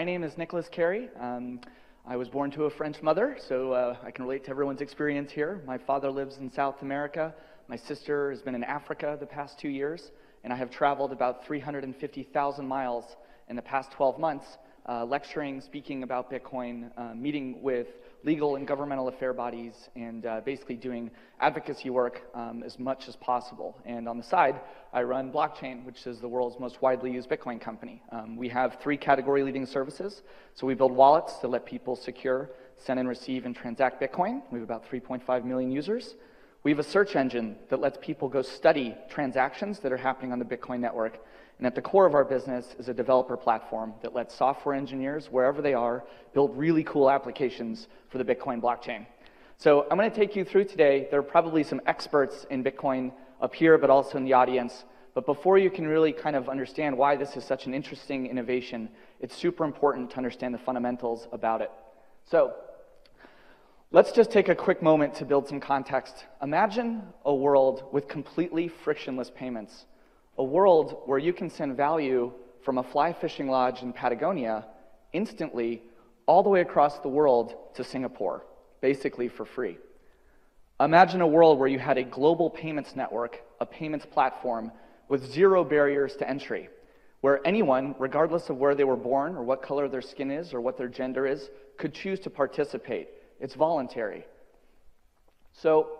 My name is Nicolas Cary. Um, I was born to a French mother, so uh, I can relate to everyone's experience here. My father lives in South America. My sister has been in Africa the past two years, and I have traveled about 350,000 miles in the past 12 months, uh, lecturing, speaking about Bitcoin, uh, meeting with legal and governmental affair bodies, and uh, basically doing advocacy work um, as much as possible. And on the side, I run Blockchain, which is the world's most widely used Bitcoin company. Um, we have three category leading services. So we build wallets to let people secure, send and receive, and transact Bitcoin. We have about 3.5 million users. We have a search engine that lets people go study transactions that are happening on the Bitcoin network. And at the core of our business is a developer platform that lets software engineers, wherever they are, build really cool applications for the Bitcoin blockchain. So I'm going to take you through today. There are probably some experts in Bitcoin up here, but also in the audience. But before you can really kind of understand why this is such an interesting innovation, it's super important to understand the fundamentals about it. So let's just take a quick moment to build some context. Imagine a world with completely frictionless payments, a world where you can send value from a fly fishing lodge in Patagonia instantly all the way across the world to Singapore, basically for free. Imagine a world where you had a global payments network, a payments platform with zero barriers to entry, where anyone, regardless of where they were born or what color their skin is or what their gender is, could choose to participate. It's voluntary. So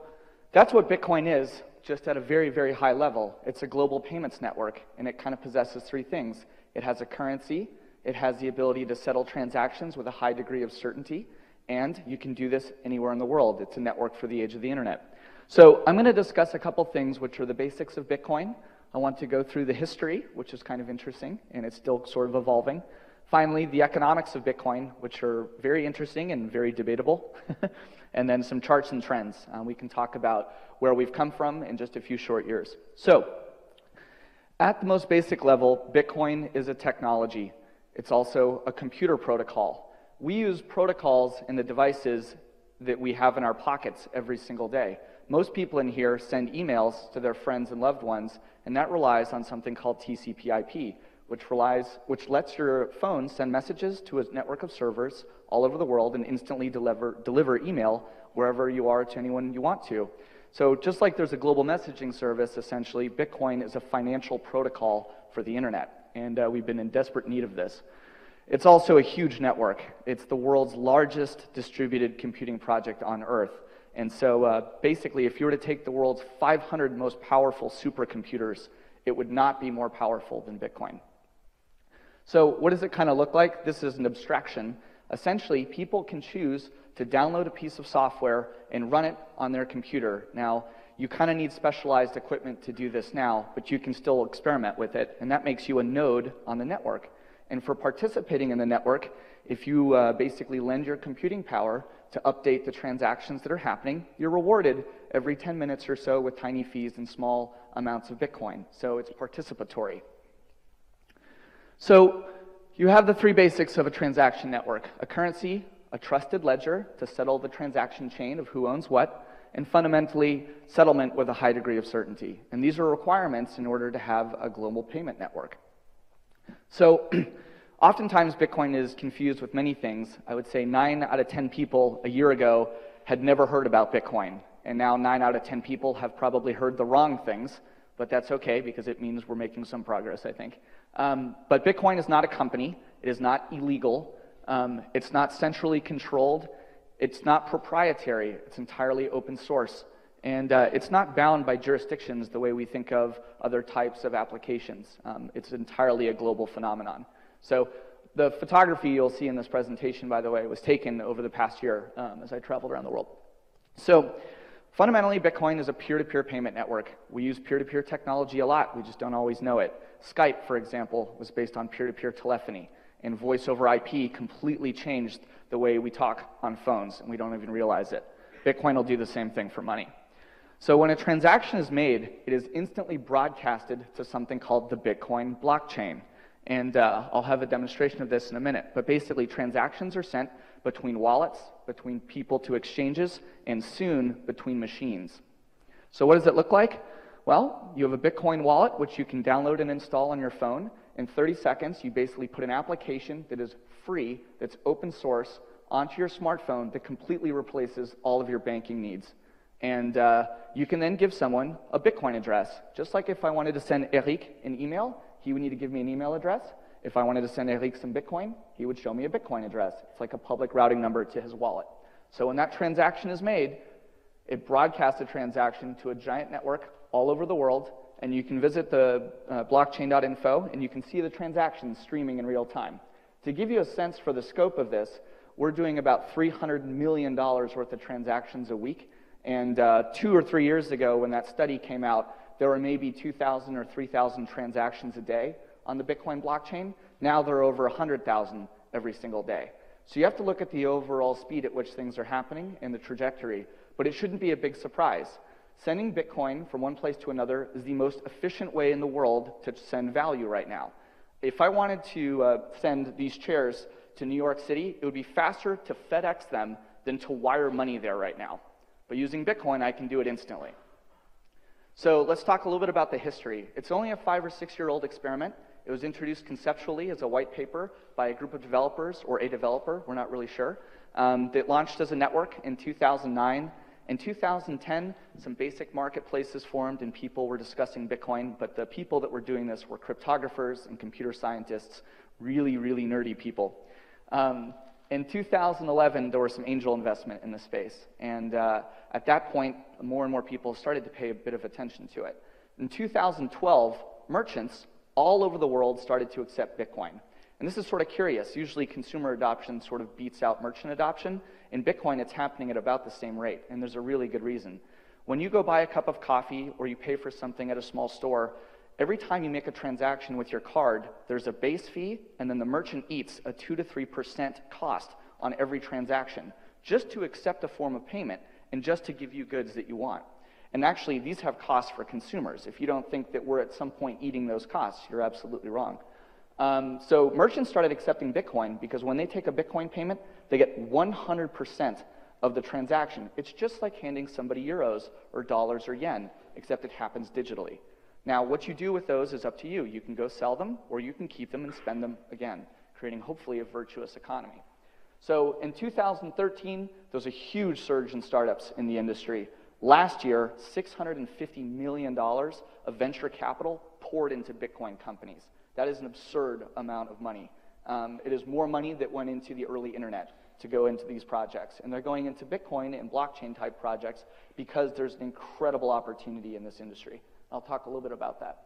that's what Bitcoin is, just at a very, very high level. It's a global payments network, and it kind of possesses three things it has a currency, it has the ability to settle transactions with a high degree of certainty, and you can do this anywhere in the world. It's a network for the age of the internet. So I'm going to discuss a couple things which are the basics of Bitcoin. I want to go through the history, which is kind of interesting, and it's still sort of evolving. Finally, the economics of Bitcoin, which are very interesting and very debatable. and then some charts and trends. Uh, we can talk about where we've come from in just a few short years. So, at the most basic level, Bitcoin is a technology. It's also a computer protocol. We use protocols in the devices that we have in our pockets every single day. Most people in here send emails to their friends and loved ones, and that relies on something called TCP/IP, which relies, which lets your phone send messages to a network of servers all over the world and instantly deliver, deliver email wherever you are to anyone you want to. So just like there's a global messaging service, essentially, Bitcoin is a financial protocol for the internet, and uh, we've been in desperate need of this. It's also a huge network. It's the world's largest distributed computing project on Earth. And so uh, basically, if you were to take the world's 500 most powerful supercomputers, it would not be more powerful than Bitcoin. So, what does it kind of look like? This is an abstraction. Essentially, people can choose to download a piece of software and run it on their computer. Now, you kind of need specialized equipment to do this now, but you can still experiment with it, and that makes you a node on the network. And for participating in the network, if you uh, basically lend your computing power to update the transactions that are happening, you're rewarded every 10 minutes or so with tiny fees and small amounts of Bitcoin. So it's participatory. So you have the three basics of a transaction network a currency, a trusted ledger to settle the transaction chain of who owns what, and fundamentally, settlement with a high degree of certainty. And these are requirements in order to have a global payment network. So, oftentimes Bitcoin is confused with many things. I would say 9 out of 10 people a year ago had never heard about Bitcoin. And now 9 out of 10 people have probably heard the wrong things, but that's okay because it means we're making some progress, I think. Um, but Bitcoin is not a company, it is not illegal, um, it's not centrally controlled, it's not proprietary, it's entirely open source. And uh, it's not bound by jurisdictions the way we think of other types of applications. Um, it's entirely a global phenomenon. So the photography you'll see in this presentation, by the way, was taken over the past year um, as I traveled around the world. So fundamentally, Bitcoin is a peer-to-peer payment network. We use peer-to-peer technology a lot. We just don't always know it. Skype, for example, was based on peer-to-peer telephony. And voice over IP completely changed the way we talk on phones, and we don't even realize it. Bitcoin will do the same thing for money. So when a transaction is made, it is instantly broadcasted to something called the Bitcoin blockchain. And uh, I'll have a demonstration of this in a minute. But basically, transactions are sent between wallets, between people to exchanges, and soon between machines. So what does it look like? Well, you have a Bitcoin wallet, which you can download and install on your phone, In 30 seconds, you basically put an application that is free, that's open source, onto your smartphone that completely replaces all of your banking needs. And uh, you can then give someone a Bitcoin address. Just like if I wanted to send Eric an email, he would need to give me an email address. If I wanted to send Eric some Bitcoin, he would show me a Bitcoin address. It's like a public routing number to his wallet. So when that transaction is made, it broadcasts a transaction to a giant network all over the world, and you can visit the uh, blockchain.info and you can see the transactions streaming in real time. To give you a sense for the scope of this, we're doing about $300 million worth of transactions a week. And uh, two or three years ago, when that study came out, there were maybe 2,000 or 3,000 transactions a day on the Bitcoin blockchain. Now there are over 100,000 every single day. So you have to look at the overall speed at which things are happening and the trajectory. But it shouldn't be a big surprise. Sending Bitcoin from one place to another is the most efficient way in the world to send value right now. If I wanted to uh, send these chairs to New York City, it would be faster to FedEx them than to wire money there right now. But using Bitcoin, I can do it instantly. So let's talk a little bit about the history. It's only a five or six year old experiment. It was introduced conceptually as a white paper by a group of developers or a developer, we're not really sure. Um, that launched as a network in 2009. In 2010, some basic marketplaces formed and people were discussing Bitcoin, but the people that were doing this were cryptographers and computer scientists, really, really nerdy people. Um, in 2011, there was some angel investment in the space. And uh, at that point, more and more people started to pay a bit of attention to it. In 2012, merchants all over the world started to accept Bitcoin. And this is sort of curious. Usually, consumer adoption sort of beats out merchant adoption. In Bitcoin, it's happening at about the same rate. And there's a really good reason. When you go buy a cup of coffee or you pay for something at a small store, Every time you make a transaction with your card, there's a base fee, and then the merchant eats a 2 to 3% cost on every transaction just to accept a form of payment and just to give you goods that you want. And actually, these have costs for consumers. If you don't think that we're at some point eating those costs, you're absolutely wrong. Um, so merchants started accepting Bitcoin because when they take a Bitcoin payment, they get 100% of the transaction. It's just like handing somebody euros or dollars or yen, except it happens digitally. Now, what you do with those is up to you. You can go sell them, or you can keep them and spend them again, creating hopefully a virtuous economy. So in 2013, there was a huge surge in startups in the industry. Last year, $650 million of venture capital poured into Bitcoin companies. That is an absurd amount of money. Um, it is more money that went into the early internet to go into these projects. And they're going into Bitcoin and blockchain type projects because there's an incredible opportunity in this industry. I'll talk a little bit about that.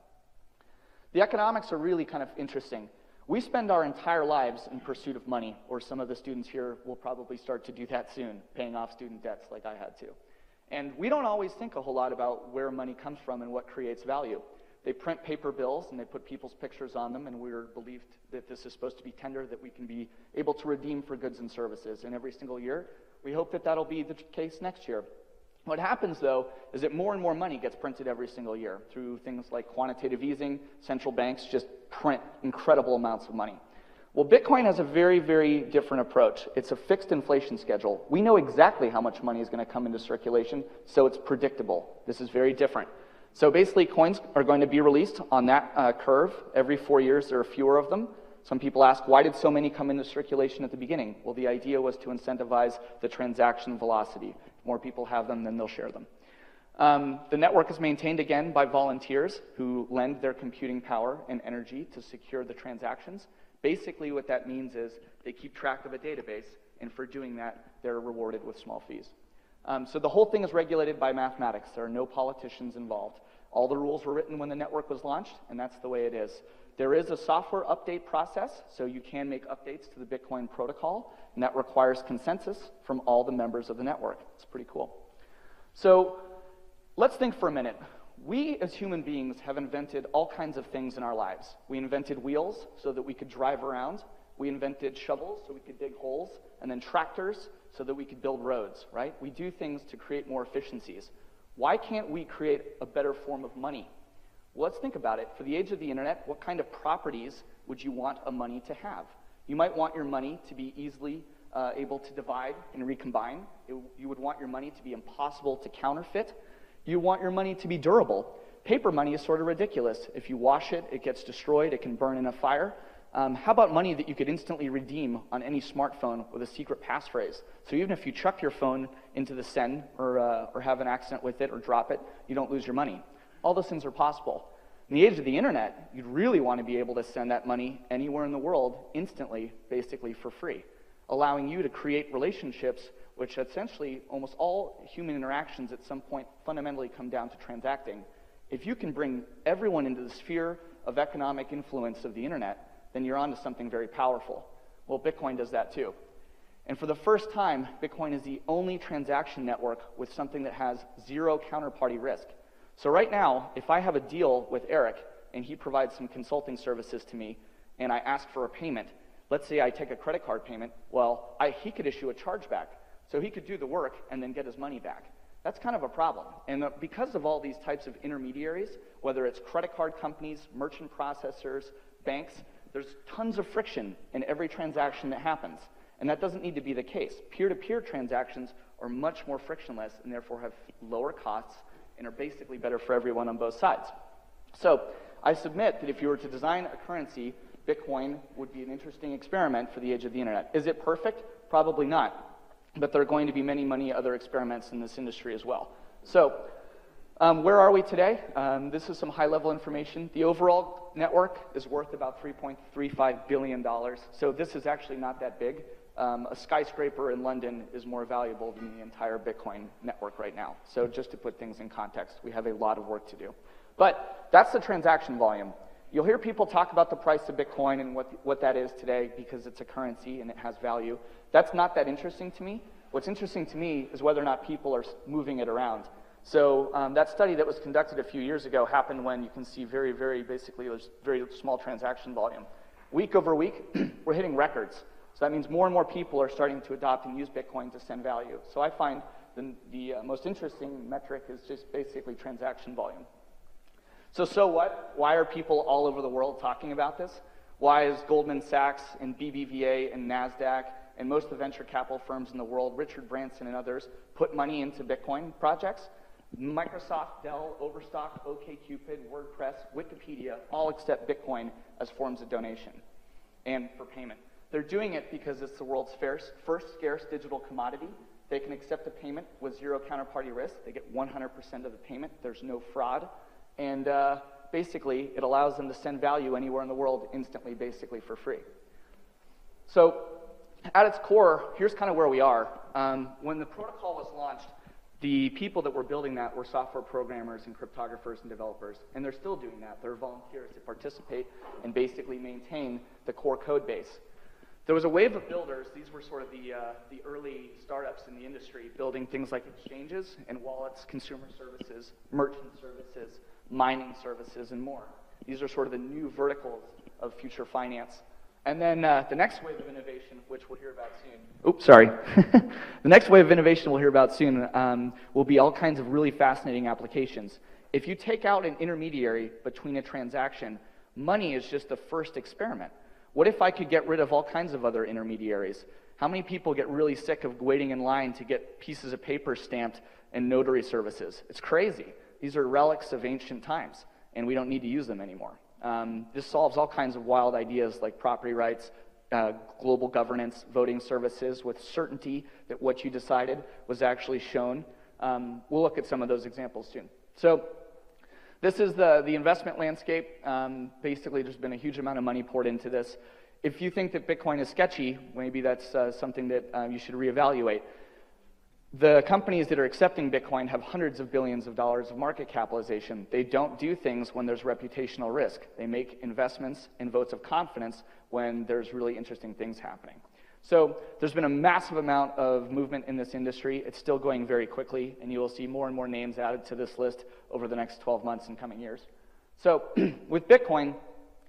The economics are really kind of interesting. We spend our entire lives in pursuit of money, or some of the students here will probably start to do that soon, paying off student debts like I had to. And we don't always think a whole lot about where money comes from and what creates value. They print paper bills and they put people's pictures on them, and we're believed that this is supposed to be tender that we can be able to redeem for goods and services. And every single year, we hope that that'll be the case next year. What happens, though, is that more and more money gets printed every single year through things like quantitative easing. Central banks just print incredible amounts of money. Well, Bitcoin has a very, very different approach. It's a fixed inflation schedule. We know exactly how much money is going to come into circulation, so it's predictable. This is very different. So basically, coins are going to be released on that uh, curve. Every four years, there are fewer of them. Some people ask, why did so many come into circulation at the beginning? Well, the idea was to incentivize the transaction velocity more people have them, then they'll share them. Um, the network is maintained again by volunteers who lend their computing power and energy to secure the transactions. Basically, what that means is they keep track of a database, and for doing that, they're rewarded with small fees. Um, so the whole thing is regulated by mathematics. There are no politicians involved. All the rules were written when the network was launched, and that's the way it is. There is a software update process, so you can make updates to the Bitcoin protocol, and that requires consensus from all the members of the network. It's pretty cool. So let's think for a minute. We as human beings have invented all kinds of things in our lives. We invented wheels so that we could drive around. We invented shovels so we could dig holes, and then tractors so that we could build roads, right? We do things to create more efficiencies. Why can't we create a better form of money? Well, let's think about it. For the age of the internet, what kind of properties would you want a money to have? You might want your money to be easily uh, able to divide and recombine. It, you would want your money to be impossible to counterfeit. You want your money to be durable. Paper money is sort of ridiculous. If you wash it, it gets destroyed, it can burn in a fire. Um, how about money that you could instantly redeem on any smartphone with a secret passphrase? So even if you chuck your phone into the Seine or, uh, or have an accident with it or drop it, you don't lose your money. All those things are possible. In the age of the internet, you'd really want to be able to send that money anywhere in the world instantly, basically for free, allowing you to create relationships which essentially almost all human interactions at some point fundamentally come down to transacting. If you can bring everyone into the sphere of economic influence of the internet, then you're onto something very powerful. Well, Bitcoin does that too. And for the first time, Bitcoin is the only transaction network with something that has zero counterparty risk. So right now, if I have a deal with Eric and he provides some consulting services to me and I ask for a payment, let's say I take a credit card payment, well, I, he could issue a chargeback. So he could do the work and then get his money back. That's kind of a problem. And uh, because of all these types of intermediaries, whether it's credit card companies, merchant processors, banks, there's tons of friction in every transaction that happens. And that doesn't need to be the case. Peer to peer transactions are much more frictionless and therefore have lower costs and are basically better for everyone on both sides. So I submit that if you were to design a currency, Bitcoin would be an interesting experiment for the age of the internet. Is it perfect? Probably not. But there are going to be many, many other experiments in this industry as well. So um, where are we today? Um, this is some high level information. The overall network is worth about $3.35 billion. So this is actually not that big. Um, a skyscraper in London is more valuable than the entire Bitcoin network right now. So just to put things in context, we have a lot of work to do. But that's the transaction volume. You'll hear people talk about the price of Bitcoin and what, what that is today because it's a currency and it has value. That's not that interesting to me. What's interesting to me is whether or not people are moving it around. So um, that study that was conducted a few years ago happened when you can see very, very basically there's very small transaction volume. Week over week, we're hitting records. So that means more and more people are starting to adopt and use Bitcoin to send value. So I find the, the uh, most interesting metric is just basically transaction volume. So, so what? Why are people all over the world talking about this? Why is Goldman Sachs and BBVA and NASDAQ and most of the venture capital firms in the world, Richard Branson and others, put money into Bitcoin projects? Microsoft, Dell, Overstock, OKCupid, WordPress, Wikipedia all accept Bitcoin as forms of donation and for payment. They're doing it because it's the world's first, first scarce digital commodity. They can accept a payment with zero counterparty risk. They get 100% of the payment. There's no fraud. And uh, basically, it allows them to send value anywhere in the world instantly, basically for free. So, at its core, here's kind of where we are. Um, when the protocol was launched, the people that were building that were software programmers and cryptographers and developers, and they're still doing that. They're volunteers to participate and basically maintain the core code base. There was a wave of builders. These were sort of the, uh, the early startups in the industry, building things like exchanges and wallets, consumer services, merchant services, mining services, and more. These are sort of the new verticals of future finance. And then uh, the next wave of innovation, which we'll hear about soon. Oops, sorry. the next wave of innovation we'll hear about soon um, will be all kinds of really fascinating applications. If you take out an intermediary between a transaction, money is just the first experiment. What if I could get rid of all kinds of other intermediaries? How many people get really sick of waiting in line to get pieces of paper stamped and notary services? It's crazy. These are relics of ancient times, and we don't need to use them anymore. Um, this solves all kinds of wild ideas like property rights, uh, global governance, voting services with certainty that what you decided was actually shown. Um, we'll look at some of those examples soon. So this is the, the investment landscape. Um, basically, there's been a huge amount of money poured into this. If you think that Bitcoin is sketchy, maybe that's uh, something that uh, you should reevaluate. The companies that are accepting Bitcoin have hundreds of billions of dollars of market capitalization. They don't do things when there's reputational risk. They make investments and votes of confidence when there's really interesting things happening. So there's been a massive amount of movement in this industry. It's still going very quickly, and you will see more and more names added to this list over the next 12 months and coming years. So with Bitcoin,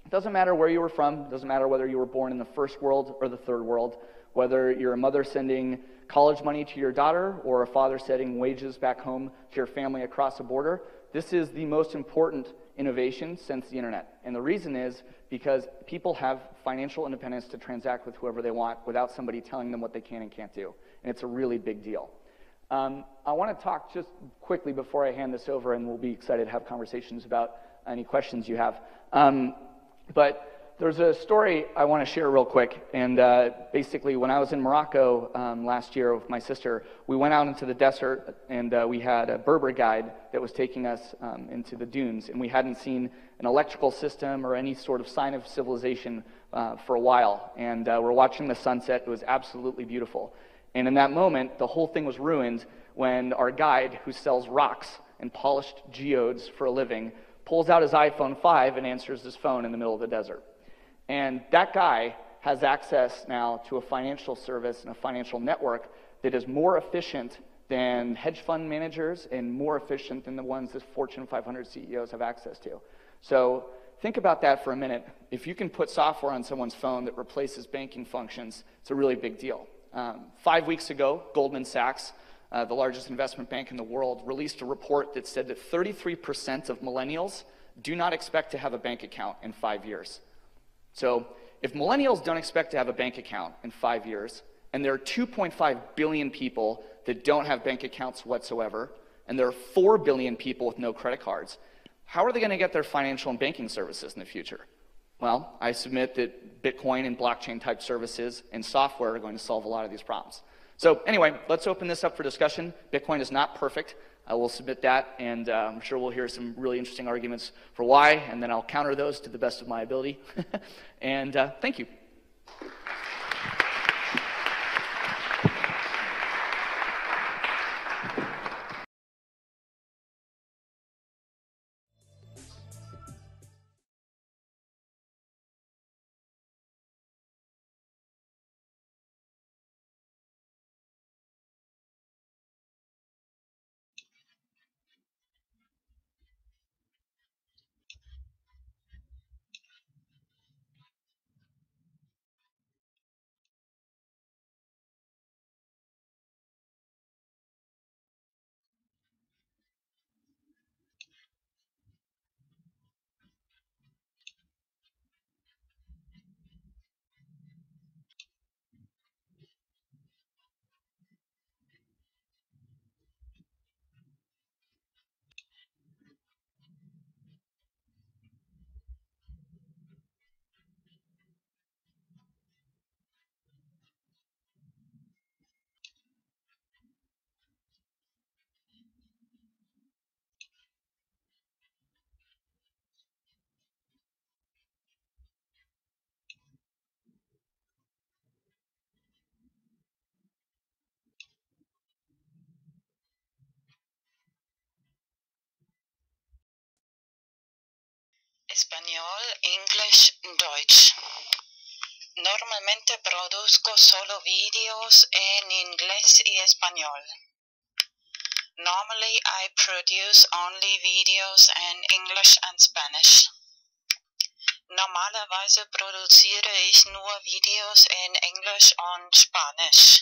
it doesn't matter where you were from, it doesn't matter whether you were born in the first world or the third world, whether you're a mother sending college money to your daughter or a father setting wages back home to your family across the border. This is the most important innovation since the internet. And the reason is because people have financial independence to transact with whoever they want without somebody telling them what they can and can't do. And it's a really big deal. Um, I want to talk just quickly before I hand this over, and we'll be excited to have conversations about any questions you have. Um, but there's a story I want to share real quick. And uh, basically, when I was in Morocco um, last year with my sister, we went out into the desert and uh, we had a Berber guide that was taking us um, into the dunes. And we hadn't seen an electrical system or any sort of sign of civilization uh, for a while. And uh, we're watching the sunset. It was absolutely beautiful. And in that moment, the whole thing was ruined when our guide, who sells rocks and polished geodes for a living, pulls out his iPhone 5 and answers his phone in the middle of the desert. And that guy has access now to a financial service and a financial network that is more efficient than hedge fund managers and more efficient than the ones that Fortune 500 CEOs have access to. So think about that for a minute. If you can put software on someone's phone that replaces banking functions, it's a really big deal. Um, five weeks ago, Goldman Sachs, uh, the largest investment bank in the world, released a report that said that 33% of millennials do not expect to have a bank account in five years. So if millennials don't expect to have a bank account in five years, and there are 2.5 billion people that don't have bank accounts whatsoever, and there are 4 billion people with no credit cards, how are they going to get their financial and banking services in the future? Well, I submit that Bitcoin and blockchain type services and software are going to solve a lot of these problems. So, anyway, let's open this up for discussion. Bitcoin is not perfect. I will submit that, and uh, I'm sure we'll hear some really interesting arguments for why, and then I'll counter those to the best of my ability. and uh, thank you. Español, English, Deutsch. Normalmente produzco solo videos en inglés y español. Normally I produce only videos in English and Spanish. Normalerweise produziere ich nur Videos en Englisch und Spanisch.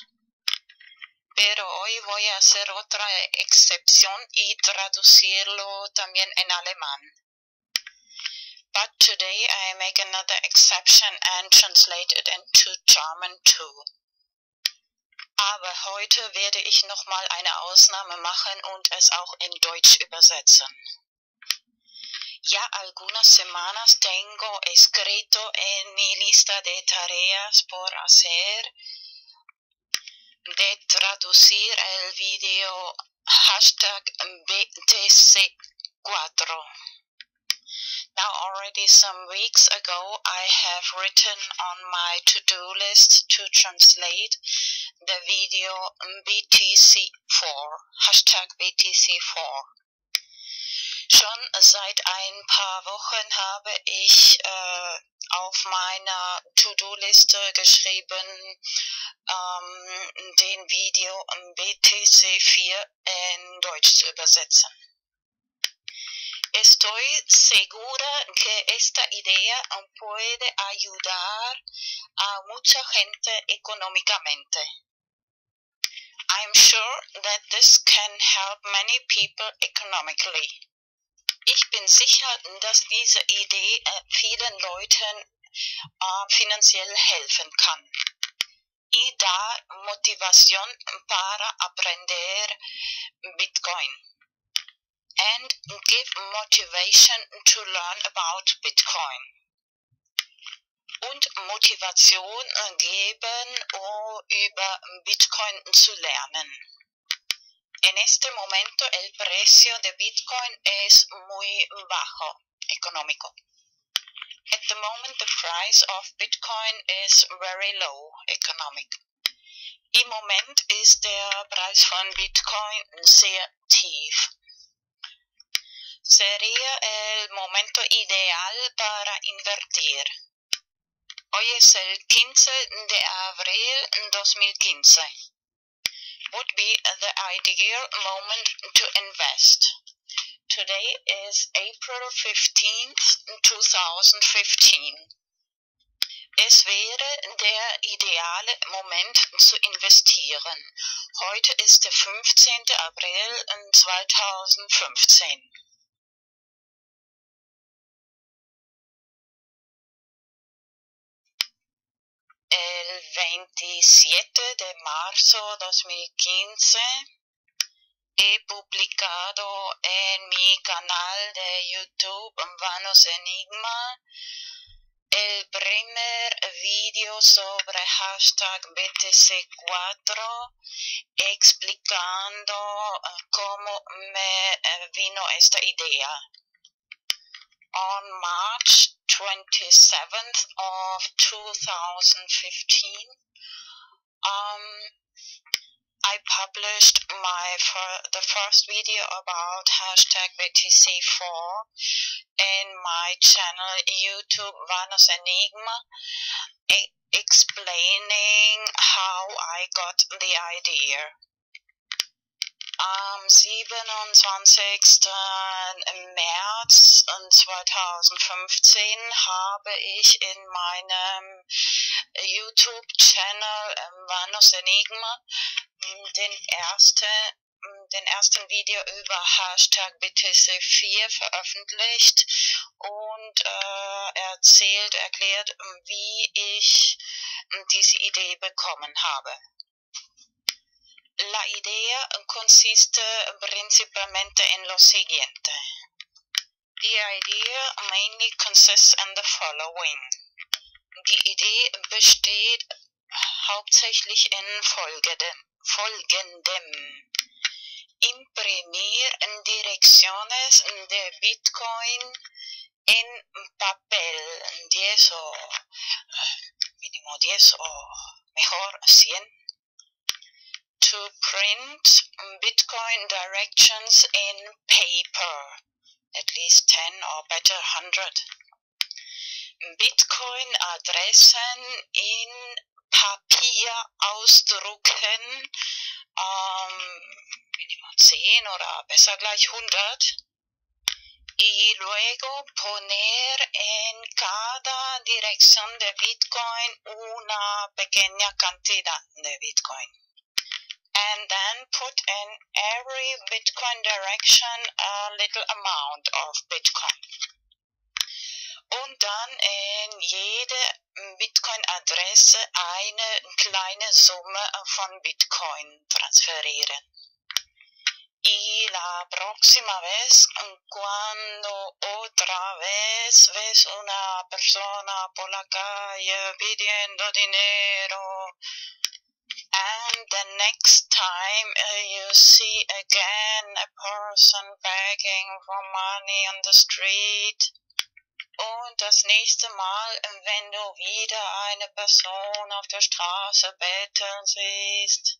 Pero hoy voy a hacer otra excepción y traducirlo también en alemán. But today I make another exception and translate it into German too. Aber heute werde ich nochmal eine Ausnahme machen und es auch in Deutsch übersetzen. Ya algunas semanas tengo escrito en mi lista de tareas por hacer de traducir el video hashtag BTC4. Now, already some weeks ago, I have written on my to-do list to translate the video BTC4, Hashtag BTC4. Schon seit ein paar Wochen habe ich äh, auf meiner To-Do-Liste geschrieben, ähm, den Video BTC4 in Deutsch zu übersetzen. Estoy segura que esta idea puede ayudar a mucha gente económicamente. I'm sure that this can help many people economically. Ich bin sicher, dass diese Idee vielen Leuten äh, finanziell helfen kann. y dar motivación para aprender Bitcoin. And give motivation to learn about Bitcoin. Und Motivation geben, um über Bitcoin zu lernen. En este momento el precio de Bitcoin es muy bajo, económico. At the moment the price of Bitcoin is very low, economic. Im Moment ist der Preis von Bitcoin sehr tief. Sería el momento ideal para invertir. Hoy es el 15 de abril 2015. Would be the ideal moment to invest. Today is April 15th, 2015. Es wäre der ideale Moment zu investieren. Heute ist der 15. April 2015. El 27 de marzo 2015 he publicado en mi canal de YouTube Vanos Enigma el primer vídeo sobre hashtag BTC4 explicando cómo me vino esta idea. On March 27th of 2015, um, I published my fir the first video about hashtag BTC4 in my channel YouTube Vanos Enigma, explaining how I got the idea. Am 27. März 2015 habe ich in meinem YouTube-Channel Vanos Enigma den ersten den ersten Video über Hashtag BTC4 veröffentlicht und äh, erzählt, erklärt, wie ich diese Idee bekommen habe. La idea consiste principalmente en lo siguiente. The idea mainly consists in the following. Die Idee besteht hauptsächlich in folgendem. folgendem. Imprimir direcciones de Bitcoin en papel, 10 o mínimo 10 o mejor 100 to print Bitcoin directions in paper, at least 10 or better 100. Bitcoin Adressen in Papier ausdrucken, um, Minimum 10 oder besser gleich 100. Y luego poner en cada dirección de Bitcoin una pequeña cantidad de Bitcoin. And then put in every Bitcoin direction a little amount of Bitcoin. Und dann in jede Bitcoin-Adresse eine kleine Summe von Bitcoin transferieren. Y la próxima vez, cuando otra vez ves una persona por la calle pidiendo dinero, and the next time uh, you see again a person begging for money on the street, und das nächste Mal, wenn du wieder eine Person auf der Straße betteln siehst,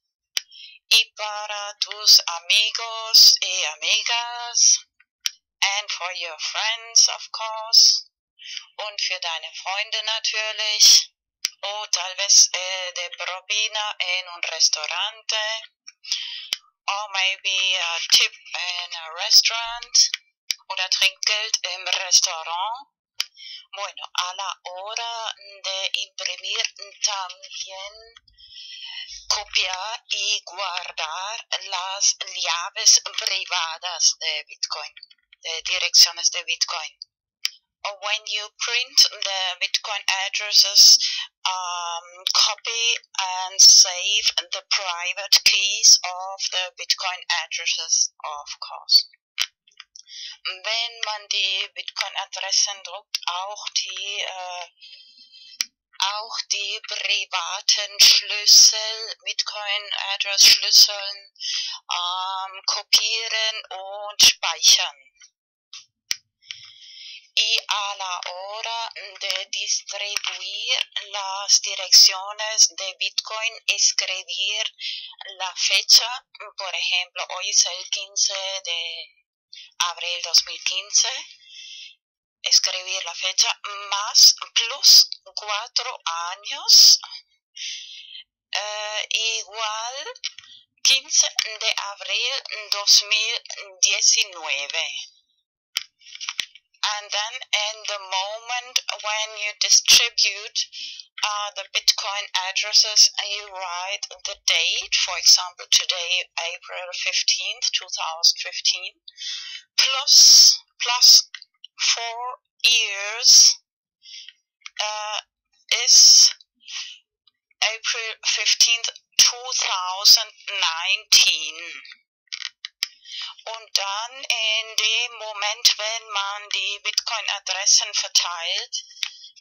y para tus amigos y amigas, and for your friends, of course, und für deine Freunde natürlich, o tal vez eh, de propina en un restaurante, or maybe a tip in a restaurant, oder Trinkgeld im Restaurant. Bueno, a la hora de imprimir también copiar y guardar las llaves privadas de Bitcoin, de direcciones de Bitcoin. Or when you print the Bitcoin addresses copy and save the private keys of the Bitcoin addresses, of course. Wenn man die Bitcoin-Adressen druckt, auch die äh, auch die privaten Schlüssel, Bitcoin-Address-Schlüsseln ähm, kopieren und speichern. Y a la hora de distribuir las direcciones de Bitcoin, escribir la fecha, por ejemplo, hoy es el 15 de abril 2015, escribir la fecha más plus cuatro años. Eh, igual 15 de abril 2019. And then in the moment when you distribute uh, the Bitcoin addresses, and you write the date, for example, today, April 15th, 2015, plus, plus four years uh, is April 15th, 2019. Und dann in dem Moment, wenn man die Bitcoin-Adressen verteilt,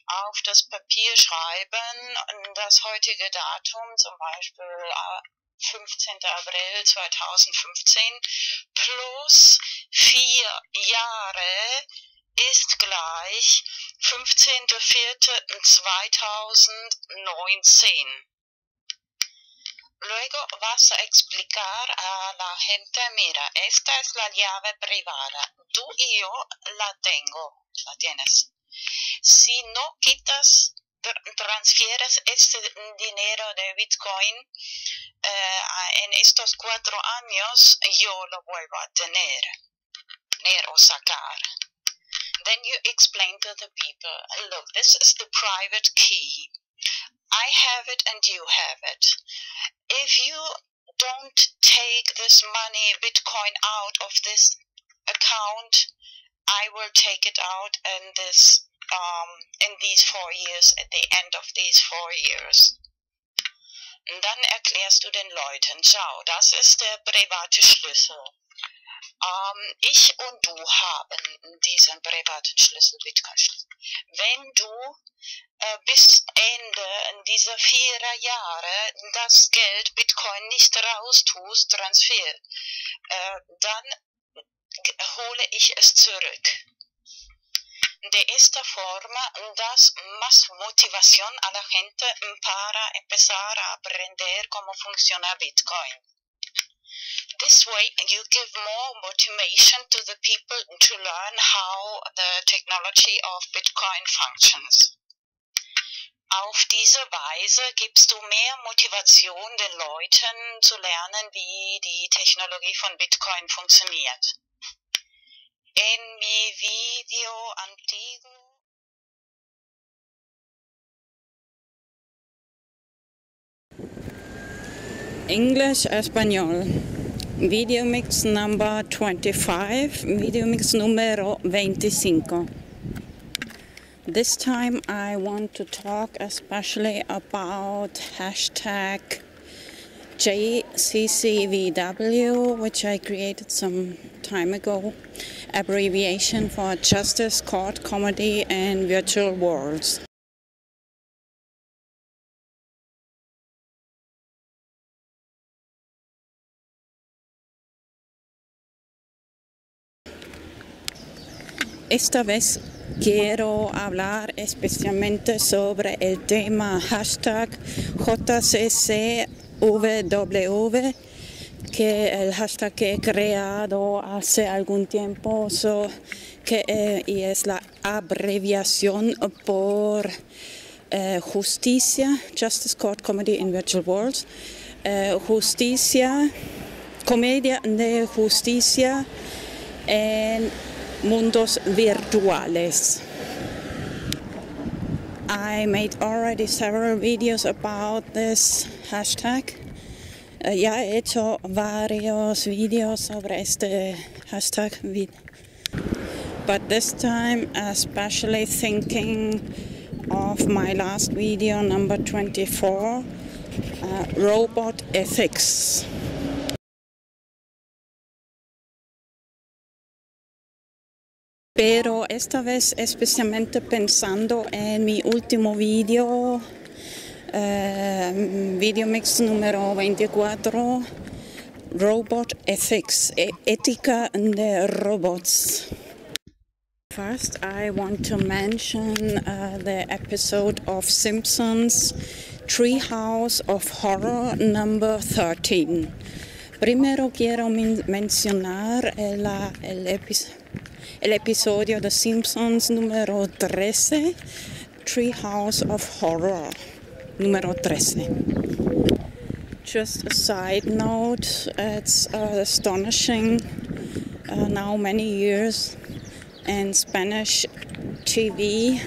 auf das Papier schreiben, das heutige Datum, zum Beispiel 15. April 2015, plus vier Jahre ist gleich 15.04.2019. Luego vas a explicar a la gente, mira, esta es la llave privada, tú y yo la tengo, la tienes. Si no quitas, transfieres este dinero de Bitcoin eh, en estos cuatro años, yo lo vuelvo a tener, tener o sacar. Then you explain to the people, look, this is the private key. I have it and you have it. If you don't take this money, Bitcoin, out of this account, I will take it out in this um, in these four years, at the end of these four years. Und dann erklärst du den Leuten, schau, das ist der private Schlüssel. Ähm, ich und du haben diesen privaten Schlüssel, Bitcoin-Schlüssel. Wenn du äh, bis Ende dieser vier Jahre das Geld Bitcoin nicht raustust, Transfer, äh, dann hole ich es zurück. De esta forma das más motivación a la gente para empezar a aprender cómo funciona Bitcoin. This way, you give more motivation to the people to learn how the technology of Bitcoin functions. Auf diese Weise gibst du mehr Motivation den Leuten zu lernen, wie die Technologie von Bitcoin funktioniert. En mi video antiguo English Español. Video mix number 25, video mix número 25. This time I want to talk especially about hashtag JCCVW, which I created some time ago, abbreviation for Justice, Court, Comedy, and Virtual Worlds. Esta vez quiero hablar especialmente sobre el tema hashtag JCCVW, que el hashtag que he creado hace algún tiempo, que, eh, y es la abreviación por eh, justicia, Justice Court Comedy in Virtual Worlds, eh, justicia, comedia de justicia mundos virtuales. I made already several videos about this hashtag. Uh, ya he hecho varios videos sobre este hashtag. But this time, especially thinking of my last video, number 24, uh, Robot Ethics. Pero esta vez especialmente pensando en mi último video, uh, video mix número 24, Robot Ethics, e ética de robots. First, I want to mention uh, the episode of Simpsons Treehouse of Horror number 13. Primero quiero men mencionar el, el, epi el, episodio de Simpsons número 13, Treehouse of Horror número 13. Just a side note, it's uh, astonishing uh, now many years in Spanish TV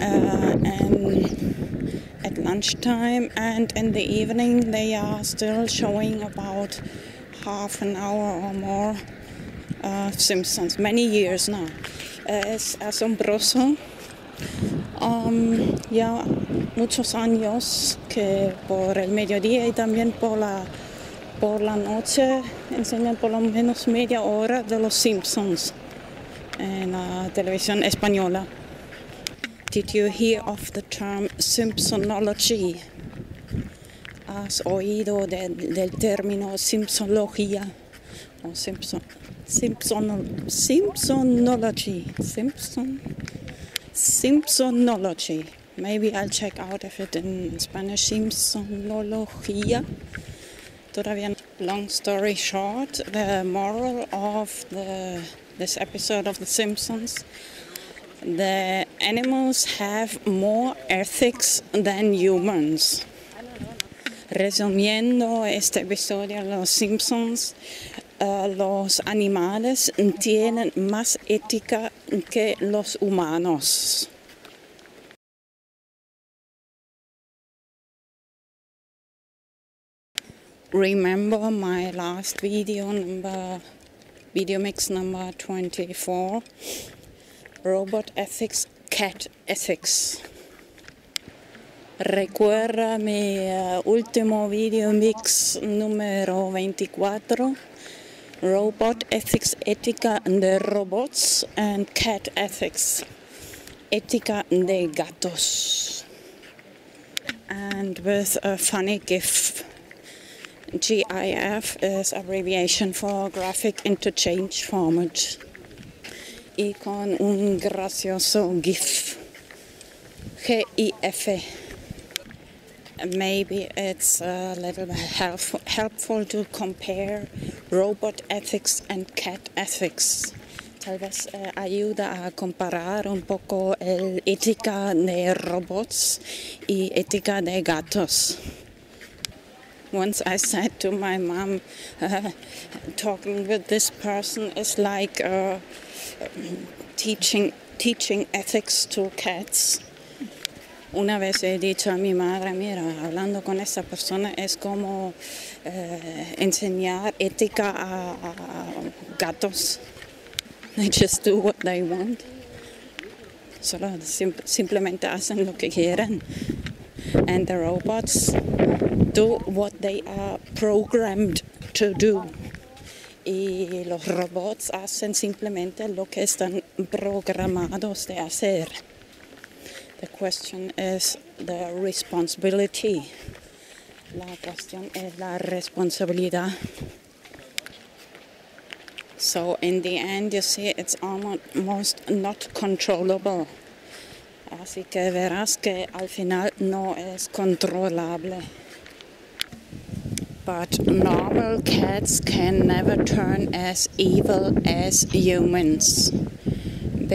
uh, and at lunchtime and in the evening they are still showing about half an hour or more uh, Simpsons, many years now. Uh, es asombroso. Um, ya muchos años que por el mediodía y también por la, por la noche enseñan por lo menos media hora de los Simpsons en la televisión española. Did you hear of the term Simpsonology? ¿Has oído de, del término Simpsonología? O Simpson, Simpson, Simpsonology. Simpson, Simpsonology. Maybe I'll check out if it in Spanish Simpsonología. Todavía. Long story short, the moral of the this episode of The Simpsons, the animals have more ethics than humans. Resumiendo este episodio Los Simpsons, uh, los animales tienen más ética que los humanos. Remember my last video number video mix number 24 robot ethics cat ethics Recuerda mi uh, último video mix número 24 robot ethics ética de robots and cat ethics ética de gatos and with a funny gif GIF is abbreviation for Graphic Interchange Format. Y con un gracioso GIF. GIF. Maybe it's a little helpful, helpful to compare robot ethics and cat ethics. Tal vez eh, ayuda a comparar un poco el ética de robots y ética de gatos once I said to my mom, uh, talking with this person is like uh, teaching, teaching ethics to cats. Una vez he dicho a mi madre, mira, hablando con esa persona es como uh, enseñar ética a, gatos. They just do what they want. Solo sim simplemente hacen lo que quieren. And the robots do what they are programmed to do. Y los robots hacen simplemente lo que están programados de hacer. The question is the responsibility. La cuestión es la responsabilidad. So in the end, you see, it's almost not controllable. Así que verás que al final no es controlable. But normal cats can never turn as evil as humans.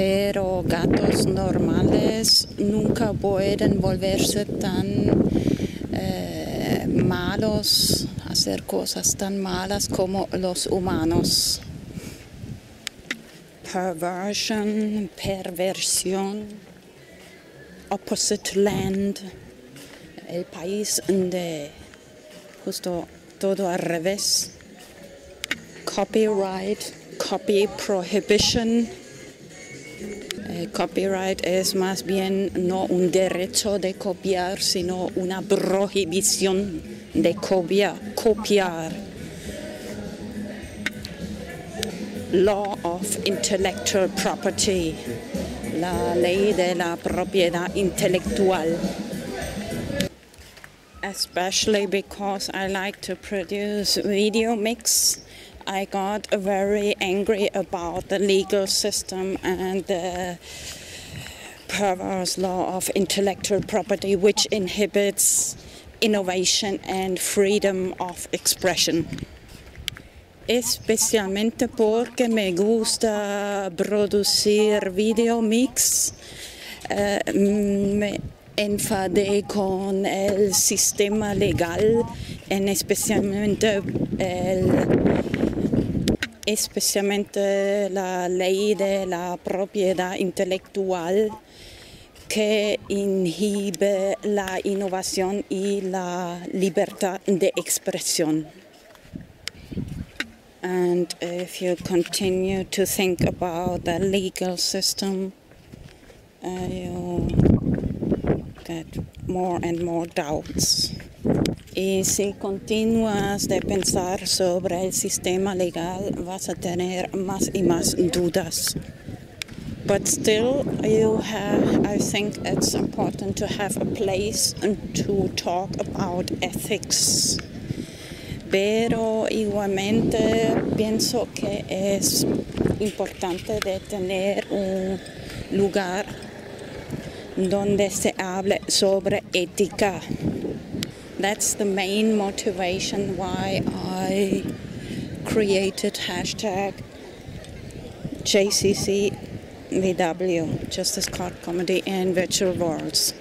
Pero gatos normales nunca pueden volverse tan eh, malos, hacer cosas tan malas como los humanos. Perversion, perversión, opposite land, el país de justo todo al revés. Copyright, copy prohibition. Eh, copyright es más bien no un derecho de copiar, sino una prohibición de copia, copiar. Law of Intellectual Property, la ley de la propiedad intelectual. Especially because I like to produce video mix I got very angry about the legal system and the perverse law of intellectual property, which inhibits innovation and freedom of expression. Especialmente porque me gusta producir video mix. Uh, me enfadé con el sistema legal, en especialmente el especialmente la ley de la propiedad intelectual que inhibe la innovación y la libertad de expresión. And if you continue to think about the legal system, uh, you get more and more doubts. Y si continúas de pensar sobre el sistema legal, vas a tener más y más dudas. But still, you have, I think it's important to have a place to talk about ethics. Pero igualmente pienso que es importante de tener un lugar donde se hable sobre ética. That's the main motivation why I created hashtag JCCVW, Justice Court Comedy in Virtual Worlds.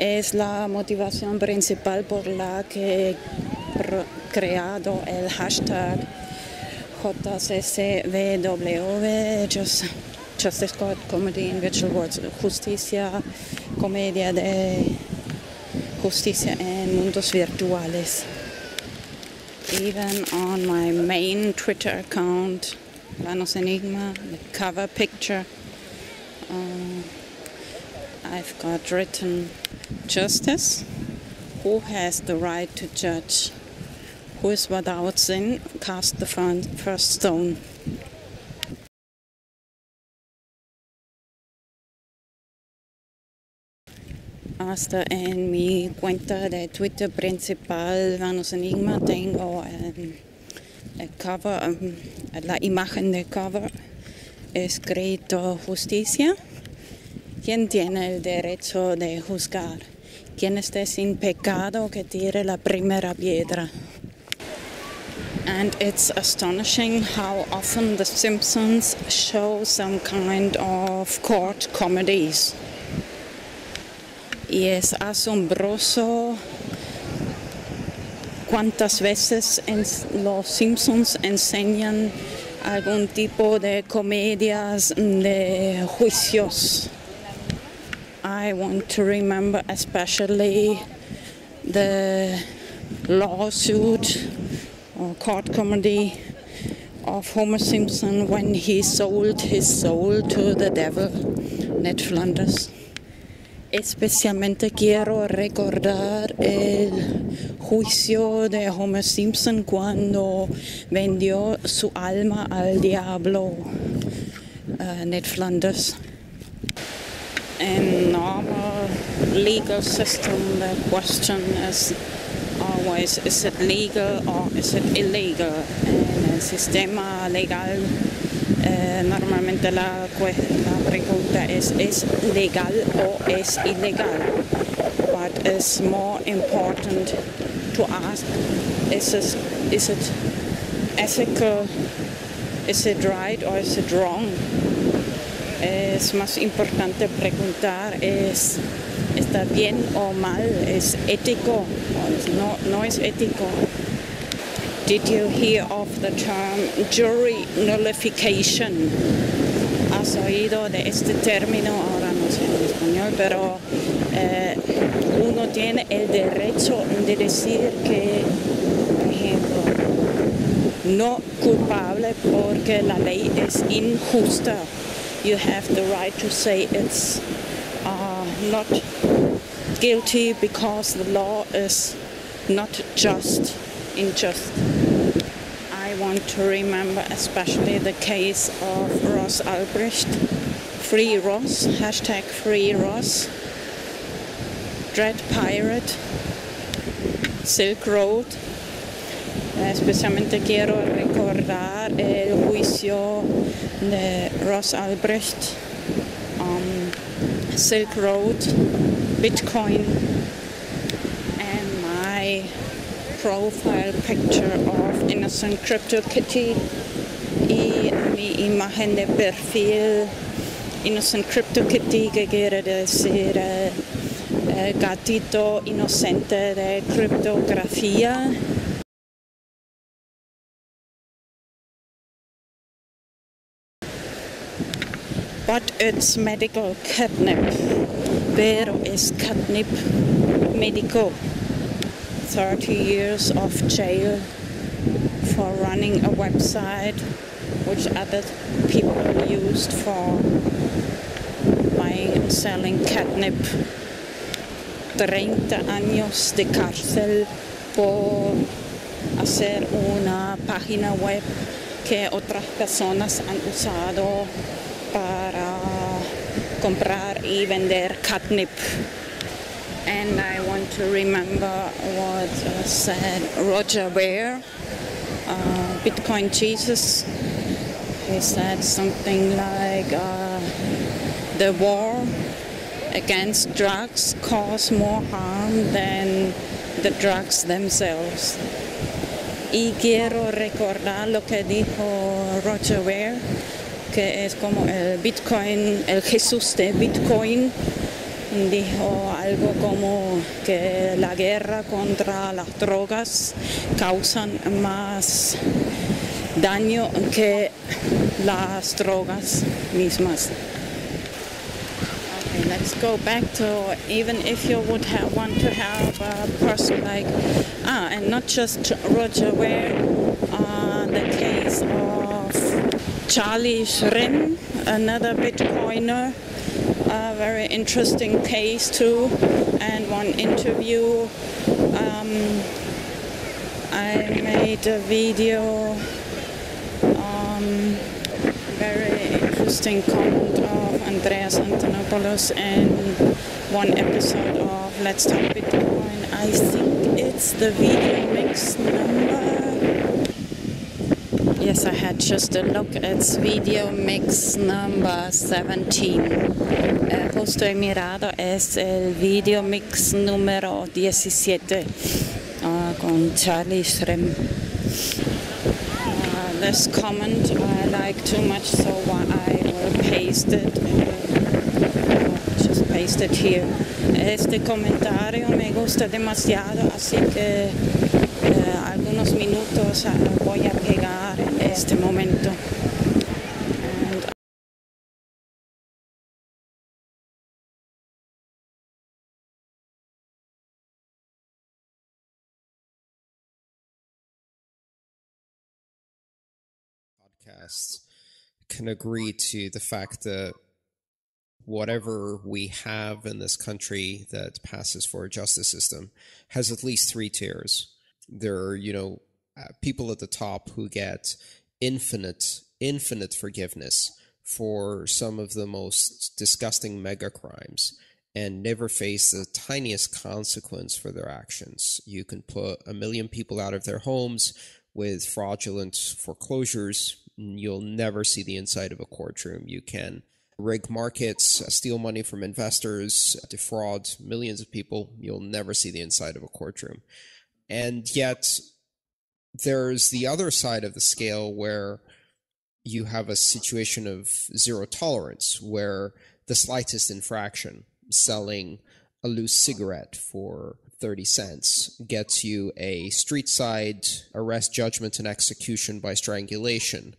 Es la motivación principal por la que he creado el hashtag JCCVW, Justice Court Comedy in Virtual Worlds, justicia, comedia de mundos virtuales. Even on my main Twitter account, Vanos Enigma, the cover picture, uh, I've got written justice. Who has the right to judge? Who is without sin? Cast the first stone. Hasta en mi cuenta de Twitter principal, Vanos Enigma, tengo um, el cover, um, la imagen de cover escrito justicia. ¿Quién tiene el derecho de juzgar? ¿Quién esté sin pecado que tire la primera piedra? And it's astonishing how often The Simpsons show some kind of court comedies. Y es asombroso cuántas veces en los Simpsons enseñan algún tipo de comedias de juicios. I want to remember especially the lawsuit or court comedy of Homer Simpson when he sold his soul to the devil, Ned Flanders. Especialmente quiero recordar el juicio de Homer Simpson cuando vendió su alma al diablo, uh, Ned Flanders. In normal legal system, the question is always is it legal or is it illegal? En el sistema legal Eh, normalmente la, pregunta es ¿es legal o es ilegal? But it's more important to ask is it, is it ethical, is it right or is it wrong? Es más importante preguntar es ¿está bien o mal? ¿Es ético o no, no es ético? Did you hear of the term jury nullification? ¿Has oído de este término? Ahora no sé en español, pero eh, uno tiene el derecho de decir que, por ejemplo, no culpable porque la ley es injusta. you have the right to say it's uh, not guilty because the law is not just unjust. Want to remember especially the case of Ross Ulbricht, Free Ross, hashtag Free Ross, Dread Pirate, Silk Road. Especialmente quiero recordar el juicio de Ross Ulbricht, um, Silk Road, Bitcoin, profile picture of Innocent Crypto Kitty y mi imagen de perfil Innocent Crypto Kitty que quiere decir eh, eh, gatito inocente de criptografía. But it's medical catnip. Pero es catnip medico. 30 years of jail for running a website which other people used for buying and selling catnip. 30 años de cárcel por hacer una página web que otras personas han usado para comprar y vender catnip. And I to remember what uh, said Roger Ver, uh, Bitcoin Jesus. He said something like uh, the war against drugs cause more harm than the drugs themselves. Y quiero recordar lo que dijo Roger Ver, que es como el Bitcoin, el Jesús de Bitcoin, dijo algo como que la guerra contra las drogas causan más daño que las drogas mismas. Okay, let's go back to even if you would have, want to have a person like ah, and not just Roger Ware, uh, the case of Charlie Schrim, another Bitcoiner a very interesting case too and one interview. Um, I made a video um, very interesting comment of Andreas Antonopoulos in one episode of Let's Talk Bitcoin. I think it's the video mix number Yes, I had just a look. It's video mix number 17. Eh, justo he mirado, es el video mix número 17 uh, con Charlie Shrem. Uh, this comment I like too much, so I will paste it. Just paste it here. Este comentario me gusta demasiado, así que uh, algunos minutos uh, voy a pegar este momento. Podcasts can agree to the fact that whatever we have in this country that passes for a justice system has at least three tiers. There are, you know, uh, people at the top who get infinite, infinite forgiveness for some of the most disgusting mega crimes and never face the tiniest consequence for their actions. You can put a million people out of their homes with fraudulent foreclosures. You'll never see the inside of a courtroom. You can rig markets, steal money from investors, defraud millions of people. You'll never see the inside of a courtroom. And yet, there's the other side of the scale where you have a situation of zero tolerance, where the slightest infraction, selling a loose cigarette for 30 cents, gets you a street side arrest, judgment, and execution by strangulation,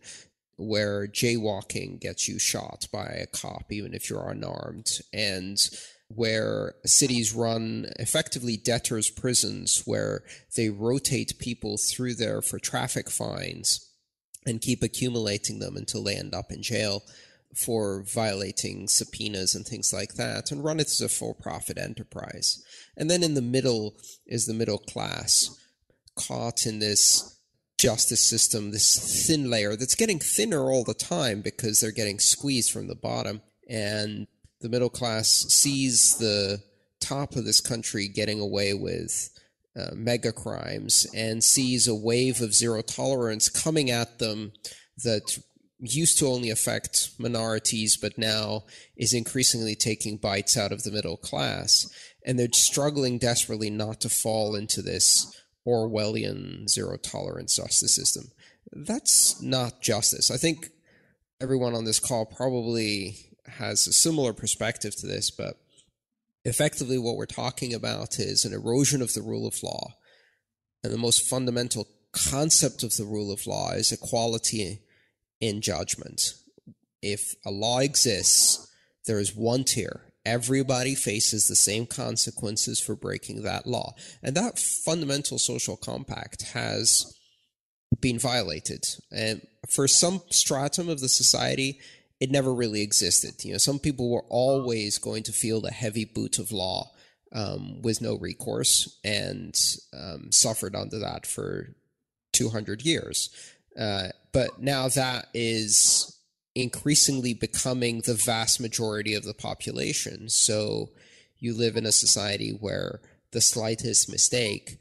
where jaywalking gets you shot by a cop, even if you're unarmed, and where cities run effectively debtors' prisons where they rotate people through there for traffic fines and keep accumulating them until they end up in jail. for violating subpoenas and things like that and run it as a for profit enterprise. And then in the middle is the middle class caught in this justice system, this thin layer that's getting thinner all the time because they're getting squeezed from the bottom. And the middle class sees the top of this country getting away with uh, mega crimes and sees a wave of zero tolerance coming at them that used to only affect minorities, but now is increasingly taking bites out of the middle class. And they're struggling desperately not to fall into this Orwellian zero tolerance justice system. That's not justice. I think everyone on this call probably has a similar perspective to this, but effectively what we're talking about is an erosion of the rule of law. And the most fundamental concept of the rule of law is equality in judgment. If a law exists, there is one tier. Everybody faces the same consequences for breaking that law. And that fundamental social compact has been violated. And for some stratum of the society, it never really existed. You know, some people were always going to feel the heavy boot of law um, with no recourse and um, suffered under that for 200 years. Uh, but now that is increasingly becoming the vast majority of the population. So you live in a society where the slightest mistake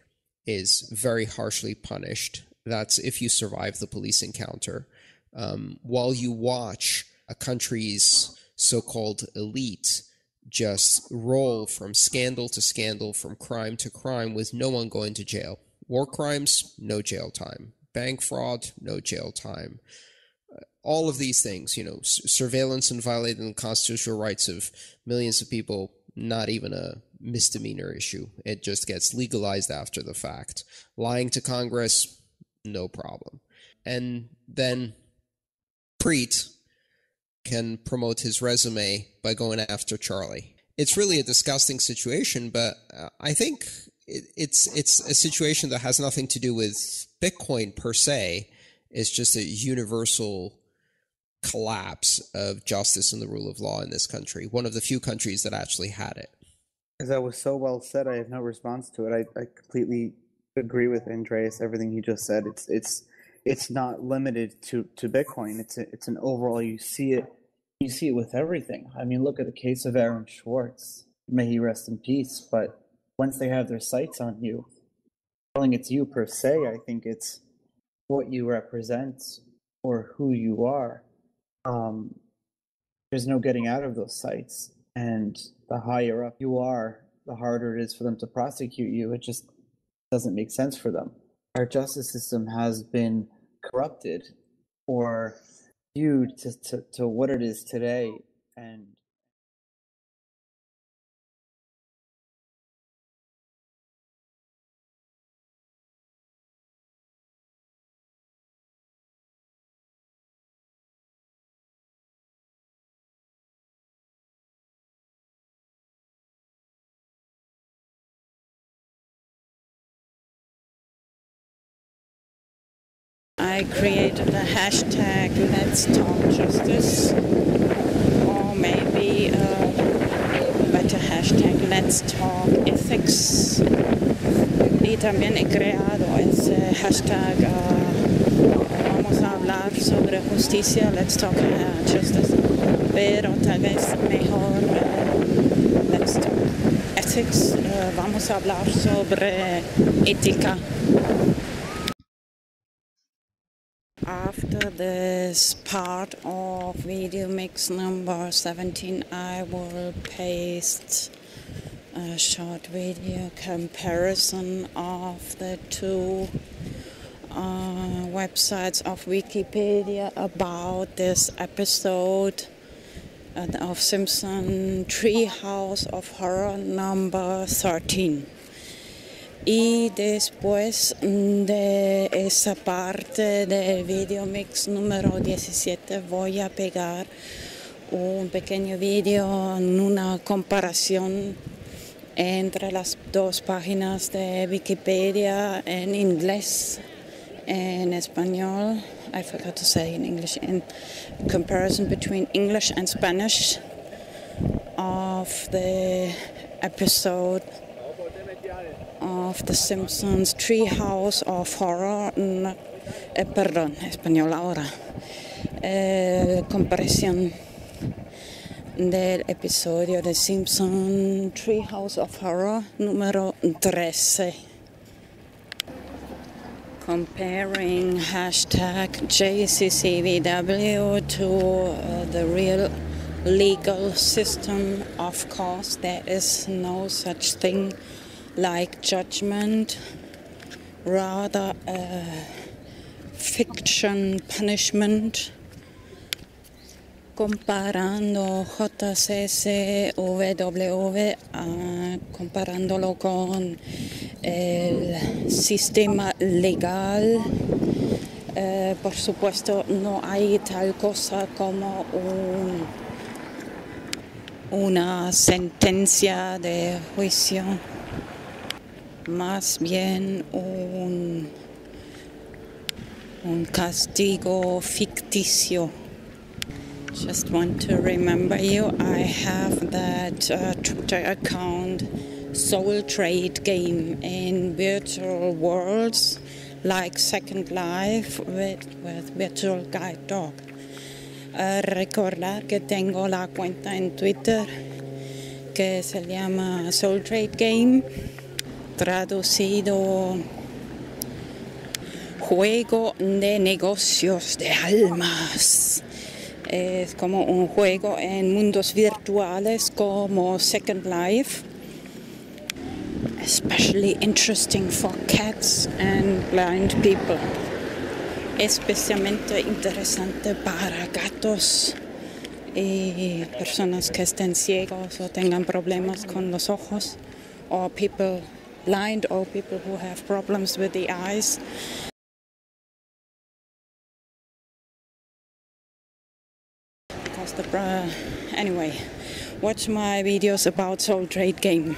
is very harshly punished. That's if you survive the police encounter. Um, while you watch a country's so called elite just roll from scandal to scandal, from crime to crime, with no one going to jail. War crimes, no jail time. Bank fraud, no jail time. Uh, all of these things, you know, s- surveillance and violating the constitutional rights of millions of people, not even a misdemeanor issue. It just gets legalized after the fact. Lying to Congress, no problem. And then Preet, can promote his resume by going after Charlie. It's really a disgusting situation, but uh, I think it, it's it's a situation that has nothing to do with Bitcoin per se. It's just a universal collapse of justice and the rule of law in this country. One of the few countries that actually had it. As that was so well said, I have no response to it. I, I completely agree with Andreas. Everything he just said. It's it's it's not limited to to Bitcoin. It's a, it's an overall. You see it you see it with everything. I mean, look at the case of Aaron Swartz. May he rest in peace. But once they have their sights on you, telling it's you per se, I think it's what you represent or who you are. Um, there's no getting out of those sights. And the higher up you are, the harder it is for them to prosecute you. It just doesn't make sense for them. Our justice system has been corrupted or skewed to, to, to what it is today. And I created a hashtag Let's Talk Justice, or maybe a better hashtag Let's Talk Ethics. Y también he creado ese hashtag uh, Vamos a hablar sobre justicia, Let's Talk uh, Justice, pero tal vez mejor uh, Let's Talk Ethics, uh, vamos a hablar sobre ética. After this part of video mix number 17, I will paste a short video comparison of the two uh, websites of Wikipedia about this episode uh, of Simpson Treehouse of Horror number 13. Y después de esa parte del video mix número 17 voy a pegar un pequeño video en una comparación entre las dos páginas de Wikipedia en inglés in español. I forgot to say in English. In comparison between English and Spanish of the episode of The Simpsons Treehouse of Horror. Eh, perdón, español ahora. Eh, comparación del episodio de Simpson Treehouse of Horror número 13. Comparing hashtag JCCVW to uh, the real legal system, of course, there is no such thing like judgment, rather a fiction punishment comparando JCSWW, uh, comparándolo con el sistema legal. Uh, por supuesto, no hay tal cosa como un, una sentencia de juicio, más bien un, un castigo ficticio. Just want to remember you, I have that uh, Twitter account Soul Trade Game in virtual worlds like Second Life with, Virtual Guide Dog. Uh, recordar que tengo la cuenta en Twitter que se llama Soul Trade Game, traducido Juego de Negocios de Almas. Es como un juego en mundos virtuales como Second Life. Especially interesting for cats and blind people. Especialmente interesante para gatos y personas que estén ciegos o tengan problemas con los ojos, or people blind or people who have problems with the eyes. Because the anyway, watch my videos about Soul Trade Game.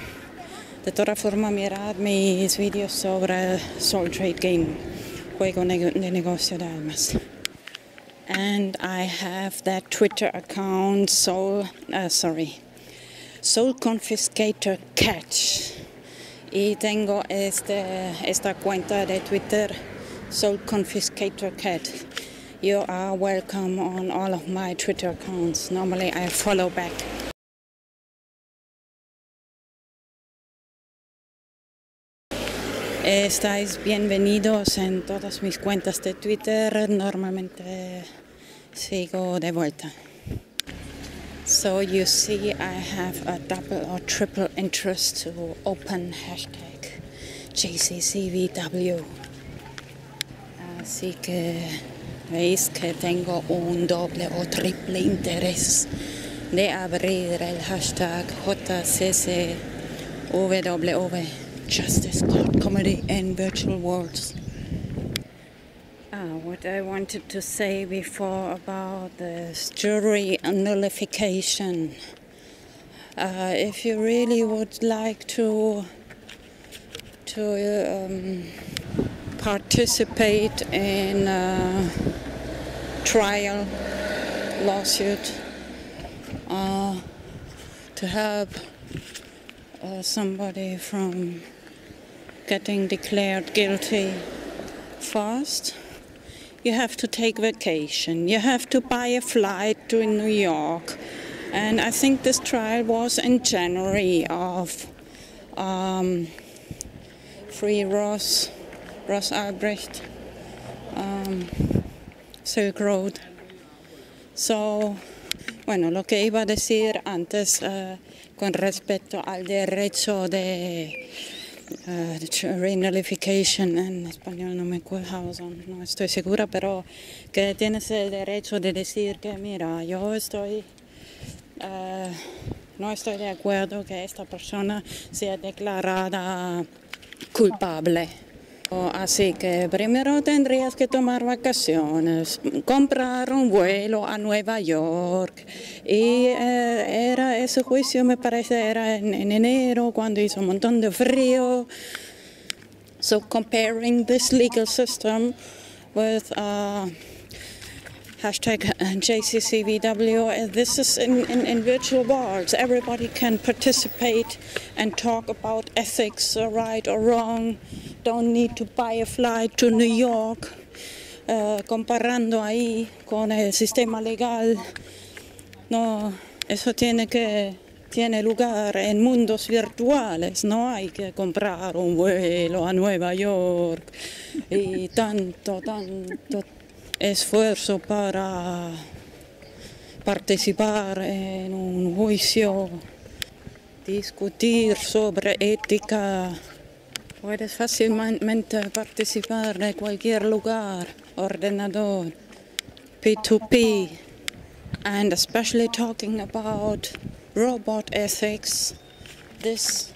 De toda forma, mirad mis videos sobre Soul Trade Game, juego de negocio de almas. And I have that Twitter account, Soul, uh, sorry, Soul Confiscator Catch. Y tengo este, esta cuenta de Twitter, Soul Confiscator Cat. You are welcome on all of my Twitter accounts. Normally I follow back. Estáis bienvenidos en todas mis cuentas de Twitter. Normalmente sigo de vuelta. So you see, I have a double or triple interest to open hashtag JCCVW. Así que veis que tengo un doble o triple interés de abrir el hashtag JCCVW, Justice Court Comedy and Virtual Worlds. Ah, what I wanted to say before about this jury nullification. Uh, if you really would like to to um, participate in a trial lawsuit uh, to help uh, somebody from getting declared guilty fast you have to take vacation. You have to buy a flight to new york. And i think this trial was in january of um, free ross ross ulbricht um, silk road. So bueno lo que iba a decir antes uh, con respecto al derecho de uh, renullification en español no me acuerdo, no estoy segura, pero que tienes el derecho de decir que mira, yo estoy uh, no estoy de acuerdo que esta persona sea declarada culpable. Así que primero tendrías que tomar vacaciones, comprar un vuelo a Nueva York. Y eh, era ese juicio, me parece, era en, en, enero, cuando hizo un montón de frío. So comparing this legal system with uh, hashtag JCCVW. This is in, in, in, virtual worlds. Everybody can participate and talk about ethics, uh, right or wrong. Don't need to buy a flight to New York. Uh, comparando ahí con el sistema legal. No, eso tiene que tiene lugar en mundos virtuales, no hay que comprar un vuelo a Nueva York y tanto, tanto esfuerzo para participar en un juicio, discutir sobre ética. Puedes fácilmente participar de cualquier lugar, ordenador, P2P, and especially talking about robot ethics. This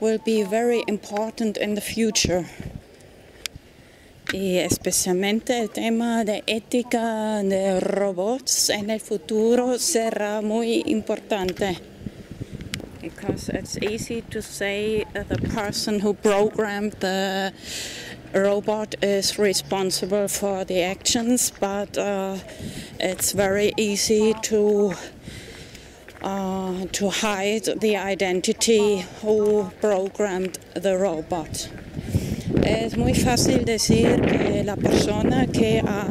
will be very important in the future. Y especialmente el tema de ética de robots en el futuro será muy importante. Because it's easy to say the person who programmed the robot is responsible for the actions, but uh, it's very easy to uh, to hide the identity who programmed the robot. Es muy fácil decir que la persona que ha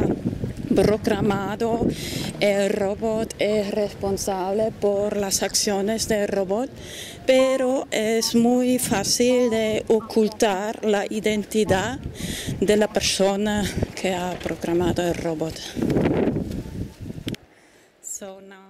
programado el robot es responsable por las acciones del robot, pero es muy fácil de ocultar la identidad de la persona que ha programado el robot. So now